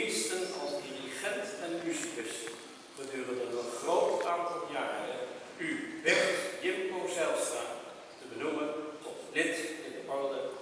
diensten als dirigent en muzikus gedurende een groot aantal jaren u, Bert Jimco Zijlstra, te benoemen tot lid in de orde.